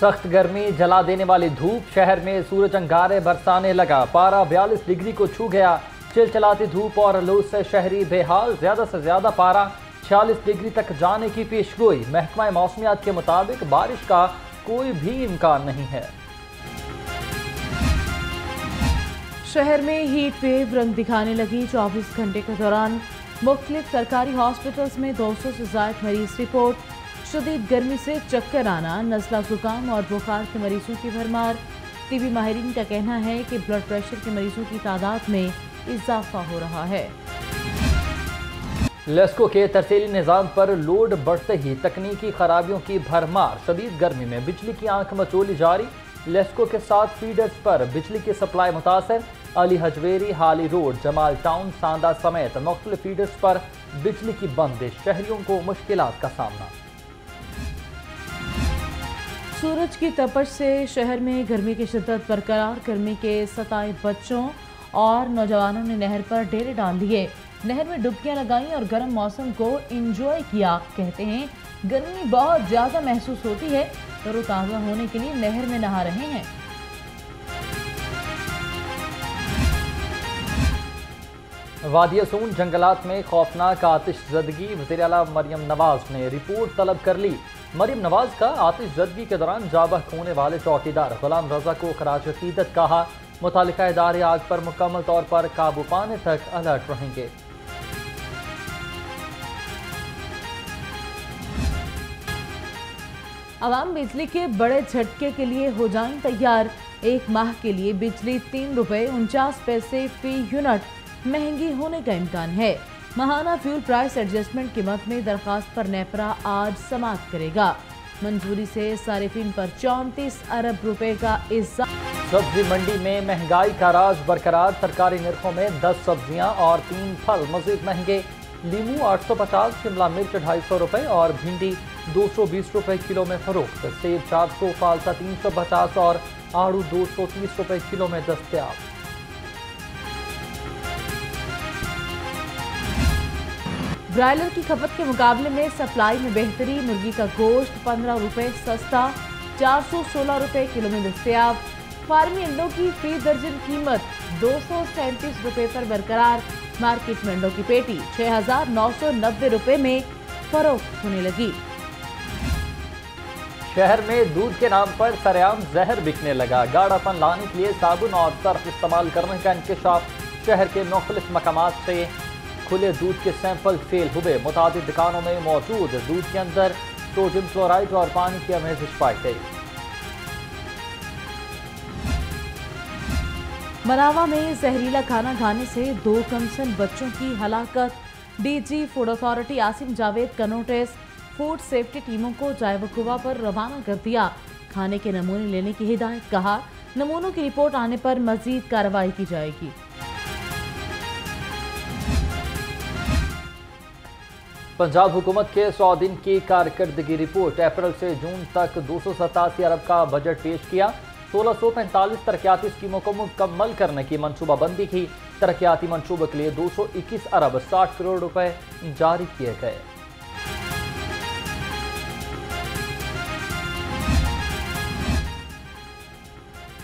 सख्त गर्मी जला देने वाली धूप शहर में सूरज अंगारे बरसाने लगा। पारा बयालीस डिग्री को छू गया। चिलचिलाती धूप और लू से शहरी बेहाल, ज़्यादा से ज़्यादा पारा छियालीस डिग्री तक जाने की पेशगोई। महकमा मौसमियात के मुताबिक बारिश का कोई भी इम्कान नहीं है। शहर में हीट वेव रंग दिखाने लगी। 24 घंटे के दौरान मुख्तलिफ़ सरकारी हॉस्पिटल्स में 200 से ज़्यादा मरीज़ रिपोर्ट शदीद गर्मी से चक्कर आना, नजला जुकाम और बुखार के मरीजों की भरमार। टीबी माहरीन का कहना है कि ब्लड प्रेशर के मरीजों की तादाद में इजाफा हो रहा है। लेस्को के तरसीली निज़ाम पर लोड बढ़ते ही तकनीकी खराबियों की भरमार। शदीद गर्मी में बिजली की आँख मचोली जारी। लेस्को के साथ फीडर्स पर बिजली की सप्लाई मुतासर। अली हजवेरी, हाली रोड, जमाल टाउन, सांदा समेत मुख्तलिफ़ फीडर्स पर बिजली की बंदिश। शहरियों को मुश्किल का सामना। सूरज की तपश से शहर में गर्मी की शिद्दत बरकरार, गर्मी के सताए बच्चों और नौजवानों ने नहर पर डेरे डाल दिए। नहर में डुबकियाँ लगाई और गर्म मौसम को इंजॉय किया। कहते हैं, गर्मी बहुत ज़्यादा महसूस होती है, तरोताज़ा होने के लिए नहर में नहा रहे हैं। वादिया सून जंगलात में खौफनाक आतिश जदगी वज़ीर अला मरियम नवाज़ ने रिपोर्ट तलब कर ली। मरियम नवाज़ का आतिश जदगी के दौरान जाबह होने वाले चौकीदार गुलाम रजा को खराज अकीदत कहा। मुतल इदारे आग पर मुकम्मल तौर पर काबू पाने तक अलर्ट रहेंगे। आवाम बिजली के बड़े झटके के लिए हो जाएँ तैयार। एक माह के लिए बिजली तीन रुपए, उनचास पैसे फ़ी यूनिट महँगी होने का इम्कान है। महाना फ्यूल प्राइस एडजस्टमेंट की मत में दरखास्त पर नेपरा आज समाप्त करेगा। मंजूरी से सारिफिन पर चौंतीस अरब रुपए का इज्जा सब्ज़ी मंडी में महँगाई का राज बरकरार, सरकारी निर्खों में 10 सब्ज़ियाँ और तीन फल मजीद महँगे। लीमू 850 शिमला मिर्च ढाई सौ रुपये और भिंडी 220 रुपए किलो में फरोख्त। सेब 400 फालसा 350 और आड़ू 230 रुपए किलो में दस्तियाब। ब्रायलर की खपत के मुकाबले में सप्लाई में बेहतरी, मुर्गी का गोश्त पंद्रह रुपए सस्ता, चार सौ सोलह रुपए किलो में दस्तियाब। फार्मी अंडों की फ़ी दर्जन कीमत दो सौ सैंतीस रुपए पर बरकरार। मार्केट में अंडों की पेटी छह हज़ार नौ सौ नब्बे रुपए में फरोख्त होने लगी। शहर में दूध के नाम पर सरेआम जहर बिकने लगा। गाढ़ापन लाने के लिए साबुन और सर्फ इस्तेमाल करने का इंकशाफ शहर के मुख्तलिफ़ मकाम से खुले दूध के सैंपल फेल हुए। मुताद दुकानों में मौजूद दूध के अंदर सोडियम क्लोराइड और पानी की अमेजिश पाई गई। मनावा में जहरीला खाना खाने से दो कमसन बच्चों की हलाकत। DG food authority Asim Javed का नोटिस, फ़ूड सेफ्टी टीमों को जायवकुवा पर रवाना कर दिया। खाने के नमूने लेने की हिदायत कहा। नमूनों की रिपोर्ट आने पर मजीद कार्रवाई की जाएगी। पंजाब हुकूमत के सौ दिन की कारकर्दगी रिपोर्ट, अप्रैल से जून तक दो सौ सतासी अरब का बजट पेश किया। सोलह सौ पैंतालीस तरक्याती स्कीमों को मुकम्मल करने की मनसूबाबंदी की। तरक्याती मनसूबे के लिए दो सौ इक्कीस अरब साठ करोड़ रुपए जारी किए गए।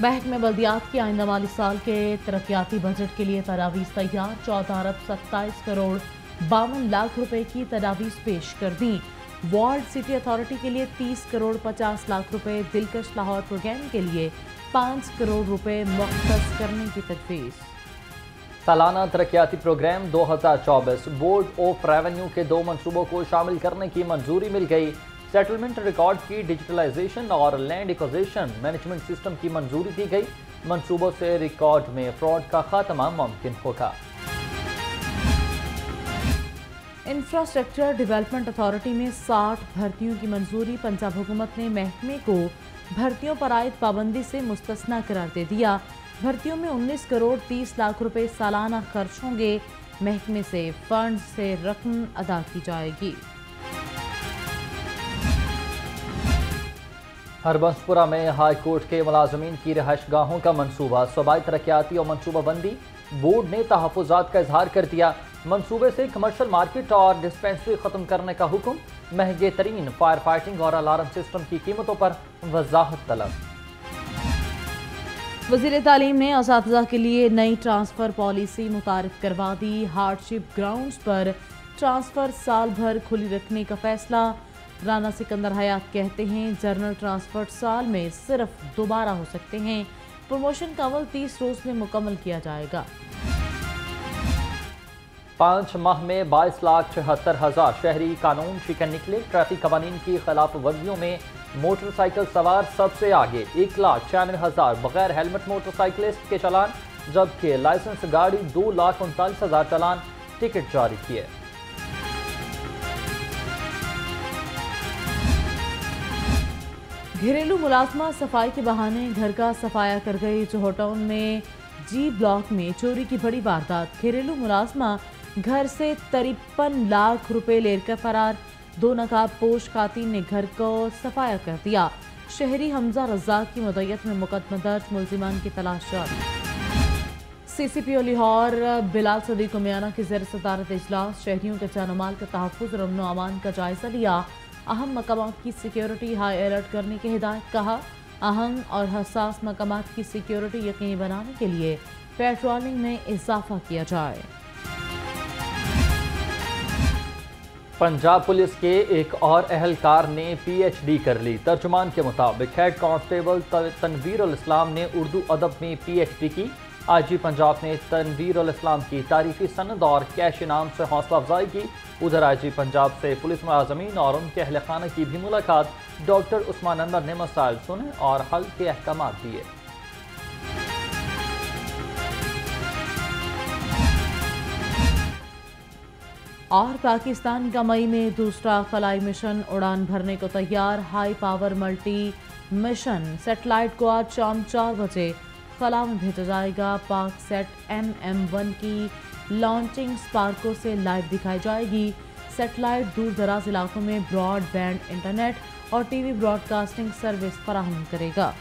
महकमे बल्दियात की आइंदा माली साल के तरक्याती बजट के लिए तरावीज तैयार। चौदह अरब सत्ताईस करोड़ बावन लाख रुपए की तजावीज़ पेश कर दी। वार्ड सिटी अथॉरिटी के लिए 30 करोड़ 50 लाख रुपए, दिलकश लाहौर प्रोग्राम के लिए 5 करोड़ रुपए मुख्त करने की तजवीज़। सालाना तरक्याती प्रोग्राम 2024 बोर्ड ऑफ़ रेवेन्यू के दो मंसूबों को शामिल करने की मंजूरी मिल गई। सेटलमेंट रिकॉर्ड की डिजिटलाइजेशन और लैंड इकोजेशन मैनेजमेंट सिस्टम की मंजूरी दी गई। मंसूबों से रिकॉर्ड में फ्रॉड का खात्मा मुमकिन होगा। इंफ्रास्ट्रक्चर डेवलपमेंट अथॉरिटी में 60 भर्तियों की मंजूरी, पंजाब हुकूमत ने महकमे को भर्तियों पर आयद पाबंदी से मुस्तना करार दे दिया। भर्तियों में 19 करोड़ 30 लाख रुपए सालाना खर्च होंगे। महकमे से फंड से रकम अदा की जाएगी। हरबंसपुरा में हाई कोर्ट के मुलाजमीन की रहायश गाहों का मनसूबा सूबाई तरक्याती और मनसूबाबंदी बोर्ड ने तहफात का इजहार कर दिया। मंसूबे से कमर्शियल मार्केट और डिस्पेंसरी खत्म करने का हुक्म। महँगे तरीन फायर फाइटिंग और अलार्म सिस्टम की कीमतों पर वजाहत तलब। वज़ीर तालीम ने इस के लिए नई ट्रांसफ़र पॉलिसी मुतारफ करवा दी। हार्डशिप ग्राउंड्स पर ट्रांसफ़र साल भर खुली रखने का फैसला। राना सिकंदर हयात कहते हैं जर्नल ट्रांसफ़र साल में सिर्फ़ दोबारा हो सकते हैं। प्रमोशन का अमल तीस रोज में मुकम्मल किया जाएगा। पाँच माह में बाईस लाख चौहत्तर हज़ार शहरी कानून शिकन निकले। ट्रैफ़िक कवानीन की खिलाफ वर्जियों में मोटरसाइकिल सवार सबसे आगे। एक लाख छियानवे हज़ार बगैर हेलमेट मोटरसाइकिलिस्ट के चलान, जबकि लाइसेंस गाड़ी दो लाख उनतालीस हज़ार चलान टिकट जारी किए। घरेलू मुलाजमा सफ़ाई के बहाने घर का सफाया कर गई जोहटाउन में जी ब्लॉक में चोरी की बड़ी वारदात। घरेलू मुलाजमा घर से तिरपन लाख रुपए लेकर फरार। दो नकाब पोश खातन ने घर को सफाया कर दिया। शहरी हमजा रजाक की मदैयत में मुकदमा दर्ज, मुलजिमान की तलाश जारी। सी ओ लाहौर, बिलाल सदीक उमियाना की जेर सदारत इजलास, शहरियों के जानमाल के तहफ़ रमन अमान का जायजा लिया। अहम मकाम की सिक्योरिटी हाई अलर्ट करने की हिदायत कहा। अहम और हसास मकाम की सिक्योरिटी यकीनी बनाने के लिए पेट्रोलिंग में इजाफा किया जाए। पंजाब पुलिस के एक और अहलकार ने पीएचडी कर ली। तर्जुमान के मुताबिक हेड कांस्टेबल तनवीर इस्लाम ने उर्दू अदब में पीएचडी की। ही पंजाब ने तनवीर इस्लाम की तारीफी सनद और कैश इनाम से हौसला अफजाई की। उधर ही पंजाब से पुलिस मुलाजमीन और उनके अहल खाना की भी मुलाकात डॉक्टर उस्मान अनवर ने मसाइल सुने और हल के अहकाम दिए। और पाकिस्तान का मई में दूसरा खलाई मिशन उड़ान भरने को तैयार, high power multi mission. Satellite को आज शाम चार बजे खला में भेजा जाएगा। Pak sat M M one की लॉन्चिंग स्पार्को से लाइव दिखाई जाएगी। सेटेलाइट दूर दराज इलाकों में ब्रॉडबैंड इंटरनेट और टीवी ब्रॉडकास्टिंग सर्विस फराहम करेगा।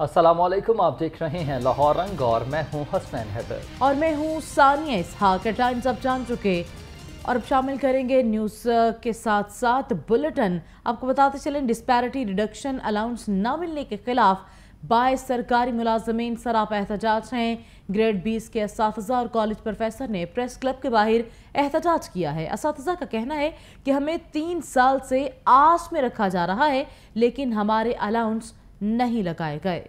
असलम आप देख रहे हैं लाहौर रंग और मैं हूँ हसनैन हैदर। और मैं हूँ सानिया इसहाक। टाइम्स अब जान चुके और अब शामिल करेंगे न्यूज़ के साथ साथ बुलेटिन। आपको बताते चलें डिस्पैरिटी रिडक्शन अलाउंस न मिलने के खिलाफ बाईस सरकारी मुलाजमीन सराप एहतजाज हैं। ग्रेड बीस के इस और कॉलेज प्रोफेसर ने प्रेस क्लब के बाहर एहतजाज किया है। इस का कहना है कि हमें तीन साल से आस में रखा जा रहा है, लेकिन हमारे अलाउंस नहीं लगाए गए।